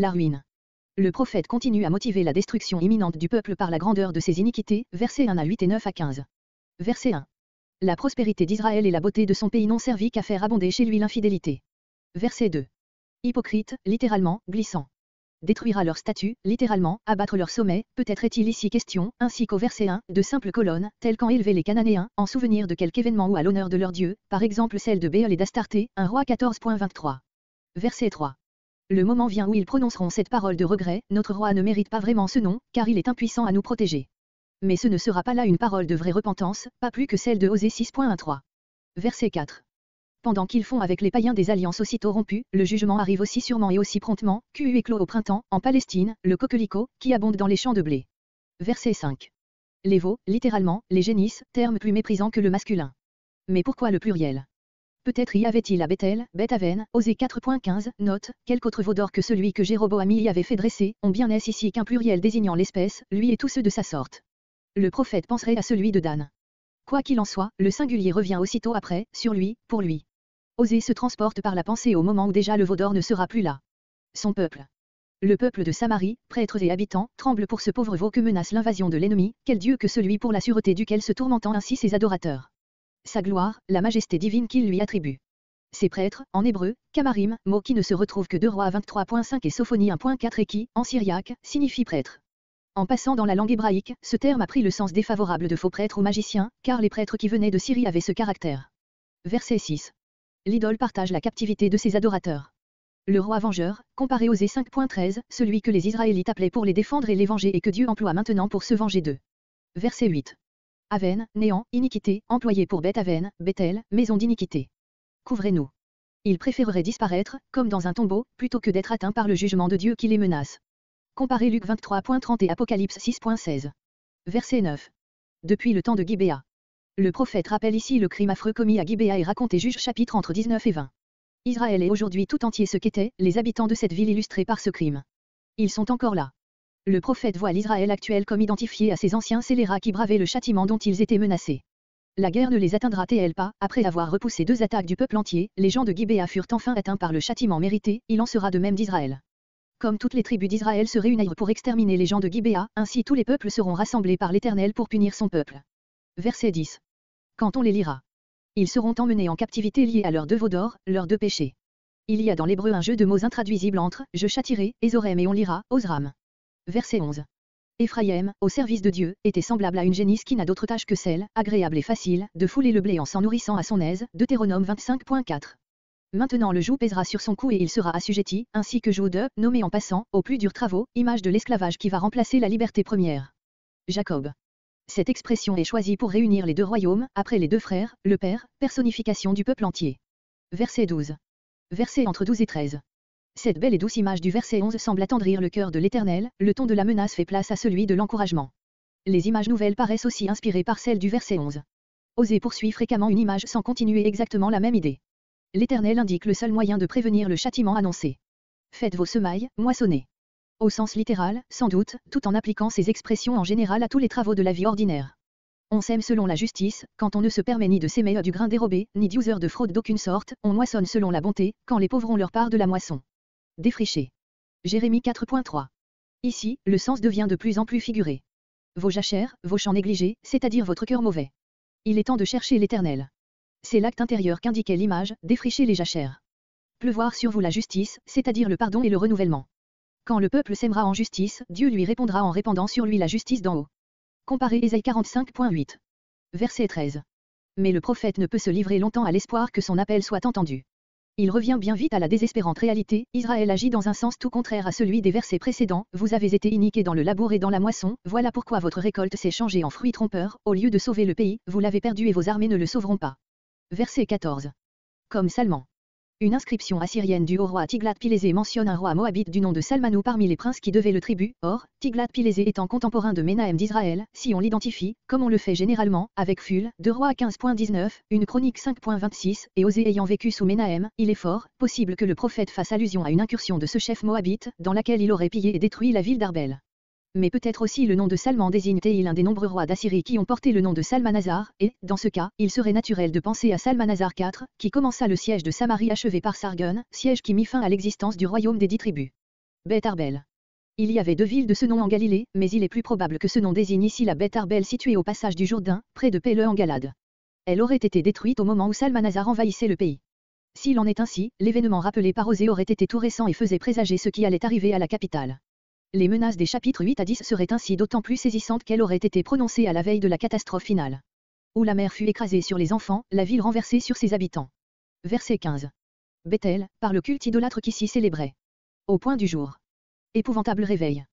la ruine. Le prophète continue à motiver la destruction imminente du peuple par la grandeur de ses iniquités, versets 1 à 8 et 9 à 15. Verset 1. La prospérité d'Israël et la beauté de son pays n'ont servi qu'à faire abonder chez lui l'infidélité. Verset 2. Hypocrite, littéralement, glissant. Détruira leur statut, littéralement, abattre leur sommet, peut-être est-il ici question, ainsi qu'au verset 1, de simples colonnes, telles qu'en élevé les Cananéens, en souvenir de quelque événement ou à l'honneur de leur Dieu, par exemple celle de Béol et d'Astarté, un roi 14.23. Verset 3. Le moment vient où ils prononceront cette parole de regret, notre roi ne mérite pas vraiment ce nom, car il est impuissant à nous protéger. Mais ce ne sera pas là une parole de vraie repentance, pas plus que celle de Osée 6.13. Verset 4. Pendant qu'ils font avec les païens des alliances aussitôt rompues, le jugement arrive aussi sûrement et aussi promptement, QU éclos au printemps, en Palestine, le coquelicot, qui abonde dans les champs de blé. Verset 5. Les veaux, littéralement, les génisses, terme plus méprisant que le masculin. Mais pourquoi le pluriel? Peut-être y avait-il à Bethel, Bethaven, Osée 4.15, note, quelque autre veau d'or que celui que Jéroboam y avait fait dresser, on bien est ici qu'un pluriel désignant l'espèce, lui et tous ceux de sa sorte. Le prophète penserait à celui de Dan. Quoi qu'il en soit, le singulier revient aussitôt après, sur lui, pour lui. Osée se transporte par la pensée au moment où déjà le veau d'or ne sera plus là. Son peuple. Le peuple de Samarie, prêtres et habitants, tremble pour ce pauvre veau que menace l'invasion de l'ennemi, quel Dieu que celui pour la sûreté duquel se tourmentant ainsi ses adorateurs. Sa gloire, la majesté divine qu'il lui attribue. Ses prêtres, en hébreu, Kamarim, mot qui ne se retrouve que 2 rois 23.5 et Sophonie 1.4 et qui, en syriaque, signifie prêtre. En passant dans la langue hébraïque, ce terme a pris le sens défavorable de faux prêtres ou magiciens, car les prêtres qui venaient de Syrie avaient ce caractère. Verset 6 l'idole partage la captivité de ses adorateurs. Le roi vengeur, comparé aux 5.13, celui que les Israélites appelaient pour les défendre et les venger et que Dieu emploie maintenant pour se venger d'eux. Verset 8. Aven, néant, iniquité, employé pour Beth Aven, Bethel, maison d'iniquité. Couvrez-nous. Ils préféreraient disparaître, comme dans un tombeau, plutôt que d'être atteints par le jugement de Dieu qui les menace. Comparez Luc 23.30 et Apocalypse 6.16. Verset 9. Depuis le temps de Gibéa. Le prophète rappelle ici le crime affreux commis à Gibéa et raconte Juge chapitre entre 19 et 20. Israël est aujourd'hui tout entier ce qu'étaient les habitants de cette ville illustrés par ce crime. Ils sont encore là. Le prophète voit l'Israël actuel comme identifié à ces anciens scélérats qui bravaient le châtiment dont ils étaient menacés. La guerre ne les atteindra-t-elle pas? Après avoir repoussé deux attaques du peuple entier, les gens de Gibéa furent enfin atteints par le châtiment mérité, il en sera de même d'Israël. Comme toutes les tribus d'Israël se réunirent pour exterminer les gens de Gibéa, ainsi tous les peuples seront rassemblés par l'Éternel pour punir son peuple. Verset 10 quand on les lira. Ils seront emmenés en captivité liés à leurs deux veaux d'or, leurs deux péchés. Il y a dans l'hébreu un jeu de mots intraduisibles entre je châtirai, Ezorem et on lira, Osram. Verset 11. Éphraïm, au service de Dieu, était semblable à une génisse qui n'a d'autre tâche que celle, agréable et facile, de fouler le blé en s'en nourrissant à son aise, Deutéronome 25.4. Maintenant le joug pèsera sur son cou et il sera assujetti, ainsi que joug de, nommé en passant, aux plus durs travaux, image de l'esclavage qui va remplacer la liberté première. Jacob. Cette expression est choisie pour réunir les deux royaumes, après les deux frères, le Père, personnification du peuple entier. Verset 12. Verset entre 12 et 13. Cette belle et douce image du verset 11 semble attendrir le cœur de l'Éternel, le ton de la menace fait place à celui de l'encouragement. Les images nouvelles paraissent aussi inspirées par celles du verset 11. Oser poursuit fréquemment une image sans continuer exactement la même idée. L'Éternel indique le seul moyen de prévenir le châtiment annoncé. Faites vos semailles, moissonnez au sens littéral, sans doute, tout en appliquant ces expressions en général à tous les travaux de la vie ordinaire. On sème selon la justice, quand on ne se permet ni de s'aimer du grain dérobé, ni d'user de fraude d'aucune sorte, on moissonne selon la bonté, quand les pauvres ont leur part de la moisson. Défriché. Jérémie 4.3. Ici, le sens devient de plus en plus figuré. Vos jachères, vos champs négligés, c'est-à-dire votre cœur mauvais. Il est temps de chercher l'Éternel. C'est l'acte intérieur qu'indiquait l'image, défricher les jachères. Pleuvoir sur vous la justice, c'est-à-dire le pardon et le renouvellement. Quand le peuple sèmera en justice, Dieu lui répondra en répandant sur lui la justice d'en haut. Comparez Ésaïe 45.8. Verset 13. Mais le prophète ne peut se livrer longtemps à l'espoir que son appel soit entendu. Il revient bien vite à la désespérante réalité, Israël agit dans un sens tout contraire à celui des versets précédents, vous avez été iniqués dans le labour et dans la moisson, voilà pourquoi votre récolte s'est changée en fruits trompeurs, au lieu de sauver le pays, vous l'avez perdu et vos armées ne le sauveront pas. Verset 14. Comme Salman. Une inscription assyrienne du haut roi Tiglath-Pilésé mentionne un roi moabite du nom de Salmanou parmi les princes qui devaient le tribut. Or, Tiglath-Pilésé étant contemporain de Ménahem d'Israël, si on l'identifie, comme on le fait généralement, avec Ful, de roi 15.19, une chronique 5.26, et Osée ayant vécu sous Ménahem, il est fort possible que le prophète fasse allusion à une incursion de ce chef moabite, dans laquelle il aurait pillé et détruit la ville d'Arbel mais peut-être aussi le nom de Salman désigne-t-il un des nombreux rois d'Assyrie qui ont porté le nom de Salmanazar, et, dans ce cas, il serait naturel de penser à Salmanazar IV, qui commença le siège de Samarie achevé par Sargon, siège qui mit fin à l'existence du royaume des dix tribus. Beth Arbel. Il y avait deux villes de ce nom en Galilée, mais il est plus probable que ce nom désigne ici la Beth Arbel située au passage du Jourdain, près de Péleu en Galade. Elle aurait été détruite au moment où Salmanazar envahissait le pays. S'il en est ainsi, l'événement rappelé par Osée aurait été tout récent et faisait présager ce qui allait arriver à la capitale. Les menaces des chapitres 8 à 10 seraient ainsi d'autant plus saisissantes qu'elles auraient été prononcées à la veille de la catastrophe finale. Où la mer fut écrasée sur les enfants, la ville renversée sur ses habitants. Verset 15. Bethel, par le culte idolâtre qui s'y célébrait. Au point du jour. Épouvantable réveil.